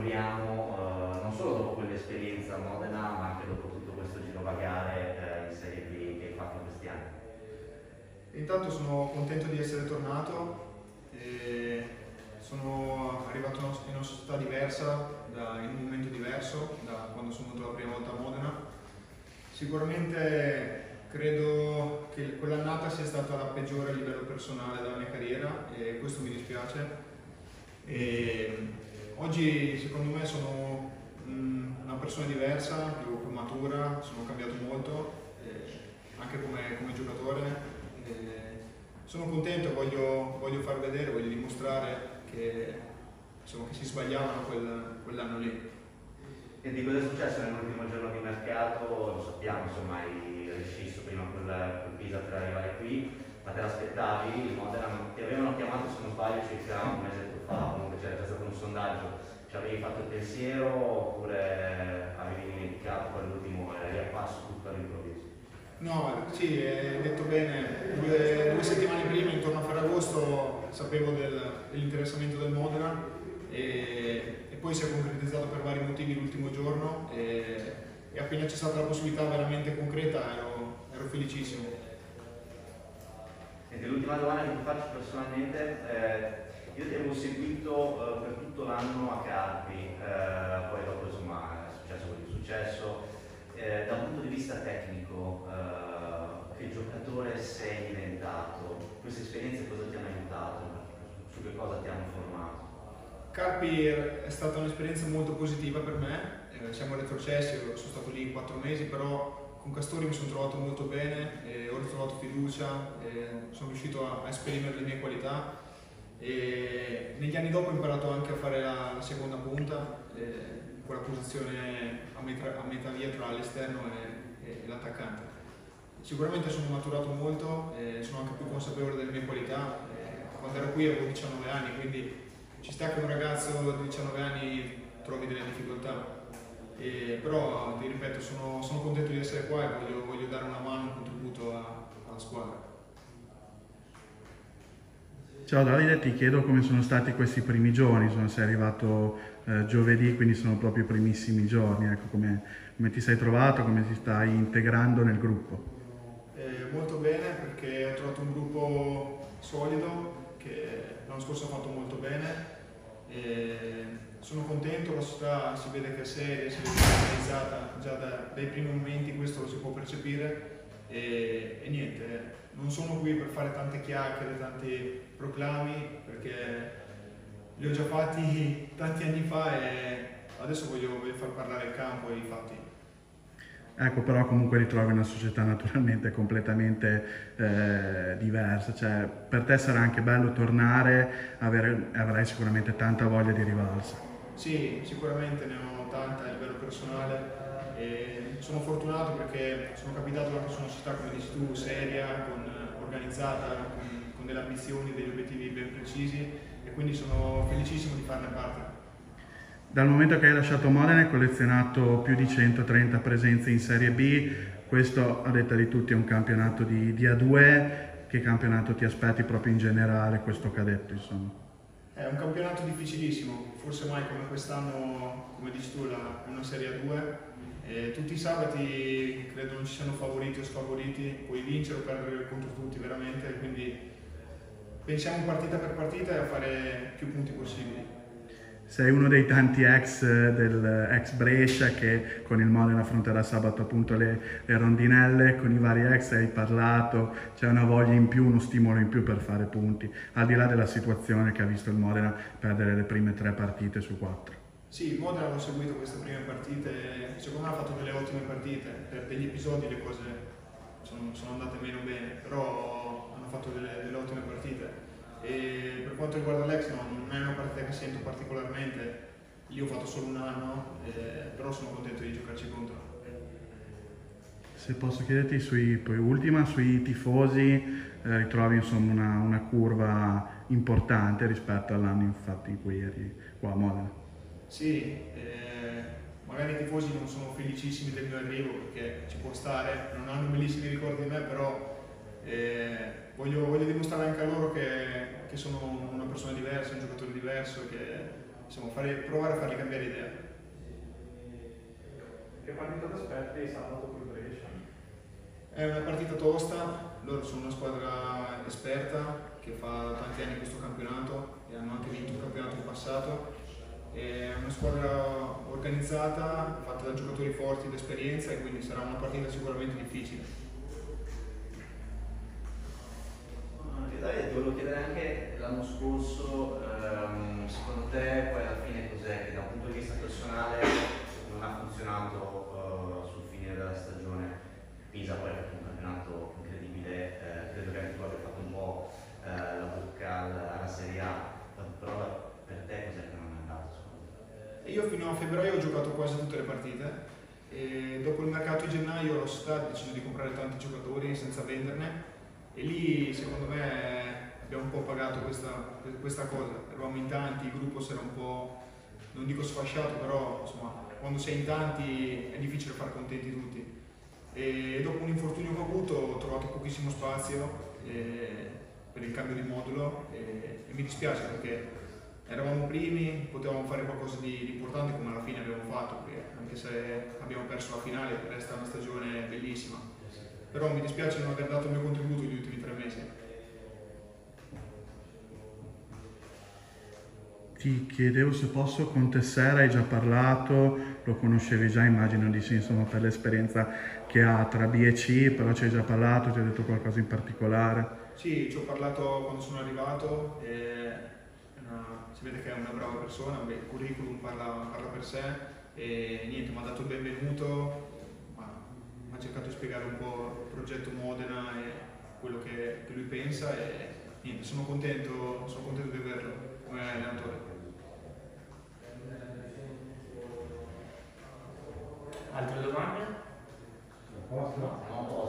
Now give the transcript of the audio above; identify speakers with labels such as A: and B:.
A: Vogliamo eh, non solo dopo quell'esperienza a Modena, ma anche dopo tutto questo girovagare eh, in Serie B che hai fatto questi anni.
B: Intanto sono contento di essere tornato. sono arrivato in una società diversa, da, in un momento diverso da quando sono venuto la prima volta a Modena. Sicuramente credo che quell'annata sia stata la peggiore a livello personale della mia carriera e questo mi dispiace. E oggi secondo me sono mm, una persona diversa, più, più matura, sono cambiato molto, anche come, come giocatore. sono contento, voglio, voglio far vedere, voglio dimostrare che, insomma, che si sbagliavano quel, quell'anno lì.
A: Di cosa è successo nell'ultimo giorno di mercato? Lo sappiamo, insomma, hai rescisso prima col, col Pisa per arrivare qui, ma te l'aspettavi? Ti avevano chiamato, se non sbaglio, circa un mese fa, comunque c'era già stato un sondaggio, ci avevi fatto il pensiero oppure avevi dimenticato quell'ultimo, eri a passo tutto all'improvviso?
B: No, sì, hai detto bene, due, due, settimane prima, intorno a Ferragosto, sapevo del, dell'interessamento del Modena e, e, poi si è concretizzato per vari motivi l'ultimo giorno e, e, appena c'è stata la possibilità veramente concreta ero, ero felicissimo.
A: E l'ultima domanda che ti faccio personalmente, eh, io ti avevo seguito eh, per tutto l'anno a Carpi, eh, poi dopo insomma è successo quello che è successo, eh, da un punto di vista tecnico, eh, che giocatore sei diventato? Queste esperienze cosa ti hanno aiutato? Su che cosa ti hanno formato?
B: Carpi è stata un'esperienza molto positiva per me, eh, siamo retrocessi, sono stato lì quattro mesi, però con Castori mi sono trovato molto bene, ho ritrovato fiducia, sono riuscito a, a, esprimere le mie qualità e negli anni dopo ho imparato anche a fare la, la seconda punta quella posizione a metà, a metà via tra l'esterno e, e, l'attaccante. Sicuramente sono maturato molto, eh, sono anche più consapevole delle mie qualità. Eh, quando ero qui avevo 19 anni, quindi ci sta che un ragazzo di 19 anni trovi delle difficoltà. Eh, però ti ripeto, sono, sono, contento di essere qua e voglio, voglio dare una mano, un contributo a, alla squadra.
C: Ciao Davide, ti chiedo come sono stati questi primi giorni, sono, sei arrivato eh, giovedì, quindi sono proprio i primissimi giorni, ecco, come, come, ti sei trovato, come ti stai integrando nel gruppo?
B: Eh, molto bene perché ho trovato un gruppo solido che l'anno scorso ha fatto molto bene, e sono contento, la società si vede che è seria, si vede organizzata già da, dai primi momenti, questo lo si può percepire e, e niente, non sono qui per fare tante chiacchiere, tanti proclami, perché li ho già fatti tanti anni fa e adesso voglio, voglio far parlare il campo e i fatti.
C: Ecco, però comunque ritrovi una società naturalmente completamente eh, diversa, cioè per te sarà anche bello tornare, avere, avrai sicuramente tanta voglia di rivalsa.
B: Sì, sicuramente ne ho tanta a livello personale e sono fortunato perché sono capitato anche su una società, come dici tu, seria, con, organizzata, con, con delle ambizioni, degli obiettivi ben precisi e quindi sono felicissimo di farne parte.
C: Dal momento che hai lasciato Modena hai collezionato più di 130 presenze in Serie B, questo a detta di tutti è un campionato di, di A2, che campionato ti aspetti proprio in generale questo cadetto insomma?
B: È un campionato difficilissimo, forse mai come quest'anno, come dici tu, la, una Serie A2 e tutti i sabati credo non ci siano favoriti o sfavoriti, puoi vincere o perdere contro tutti veramente, quindi pensiamo partita per partita e a fare più punti possibili.
C: Sei uno dei tanti ex del ex Brescia che con il Modena affronterà sabato appunto le, le, rondinelle, con i vari ex hai parlato, c'è una voglia in più, uno stimolo in più per fare punti, al di là della situazione che ha visto il Modena perdere le prime tre partite su quattro.
B: Sì, Modena l'ho seguito queste prime partite, secondo me ha fatto delle ottime partite, per degli episodi le cose sono, sono andate meno bene, però hanno fatto delle, delle, ottime partite. E per quanto riguarda l'ex no, non è una partita che sento particolarmente, io ho fatto solo un anno, eh, però sono contento di giocarci contro.
C: Se posso chiederti sui, poi ultima, sui tifosi, eh, ritrovi insomma una, una curva importante rispetto all'anno infatti in cui eri qua a Modena?
B: Sì, eh, magari i tifosi non sono felicissimi del mio arrivo perché ci può stare, non hanno bellissimi ricordi di me, però eh, voglio, voglio, dimostrare anche a loro che, che, sono una persona diversa, un giocatore diverso, che insomma, fare, provare a fargli cambiare idea.
D: Che partita ti aspetti sabato col Brescia?
B: È una partita tosta, loro sono una squadra esperta che fa tanti anni questo campionato e hanno anche vinto il campionato in passato. È una squadra organizzata, fatta da giocatori forti d'esperienza e quindi sarà una partita sicuramente difficile.
A: Davide, ti volevo chiedere anche l'anno scorso, ehm, secondo te poi alla fine cos'è che da un punto di vista personale non ha funzionato uh, sul finire della stagione? Pisa poi ha fatto un campionato incredibile, eh, credo che anche tu abbia fatto un po' eh, la bocca alla, Serie A, però per te cos'è che non è andato?
B: Io fino a febbraio ho giocato quasi tutte le partite e dopo il mercato di gennaio la società ha deciso di comprare tanti giocatori senza venderne e lì secondo me abbiamo un po' pagato questa, questa cosa, eravamo in tanti, il gruppo si era un po', non dico sfasciato, però insomma quando sei in tanti è difficile far contenti tutti. E dopo un infortunio che ho avuto ho trovato pochissimo spazio eh, per il cambio di modulo e, e mi dispiace perché eravamo primi, potevamo fare qualcosa di, di, importante come alla fine abbiamo fatto, perché anche se abbiamo perso la finale resta una stagione bellissima. Però mi dispiace non aver dato il mio contributo negli ultimi tre mesi.
C: Ti chiedevo se posso con Tessera, hai già parlato, lo conoscevi già, immagino di sì, insomma, per l'esperienza che ha tra B e C, però ci hai già parlato, ti ha detto qualcosa in particolare?
B: Sì, ci ho parlato quando sono arrivato. Una, si vede che è una brava persona, il curriculum parla, parla, per sé e niente, mi ha dato il benvenuto, mi ha cercato di spiegare un po' il progetto Modena e quello che, che lui pensa e niente, sono contento, sono contento di averlo come allenatore.
D: Altre domande?
A: No.